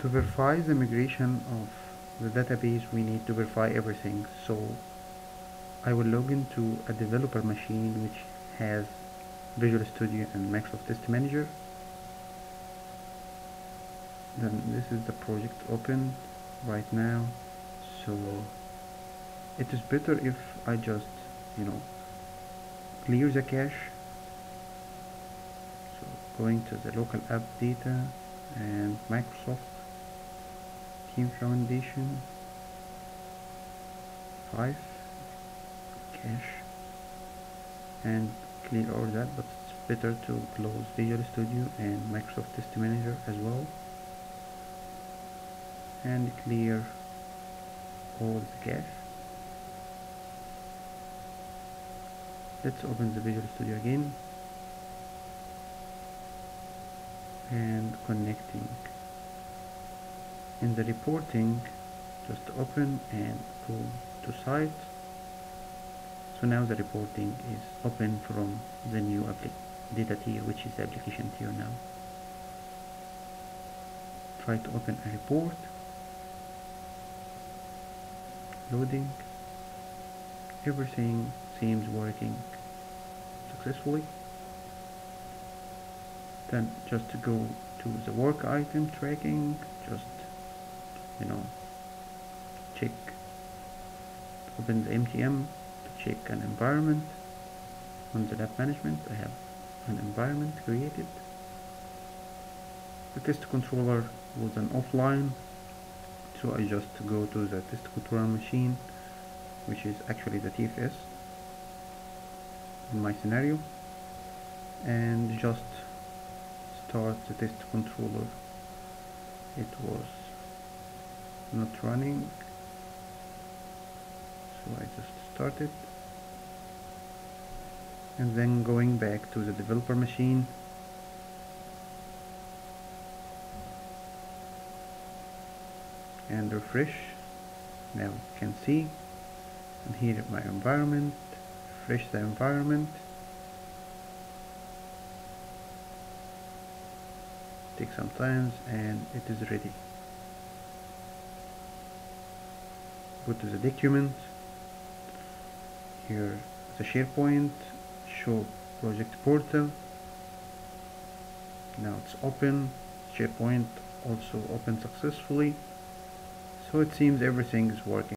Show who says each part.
Speaker 1: To verify the migration of the database we need to verify everything. So I will log into a developer machine which has Visual Studio and Microsoft Test Manager. Then this is the project open right now. So it is better if I just you know clear the cache. So going to the local app data and Microsoft Team Foundation. 5 cache and clear all that but it's better to close Visual Studio and Microsoft Test Manager as well. And clear all the cache let's open the Visual Studio again. And connecting in the reporting just open and go to site so now the reporting is open from the new data tier which is the application tier now. Try to open a report. Loading. Everything seems working successfully. Then just to go to the work item tracking just you know check open the MTM to check an environment. On the lab management I have an environment created. The test controller was an offline so I just go to the test controller machine which is actually the TFS in my scenario and just start the test controller. It was not running. So I just started. And then going back to the developer machine. And refresh. Now you can see. And here my environment. Refresh the environment. Take some time and it is ready go to the document here the SharePoint show project portal. Now it's open. SharePoint also open successfully. So it seems everything is working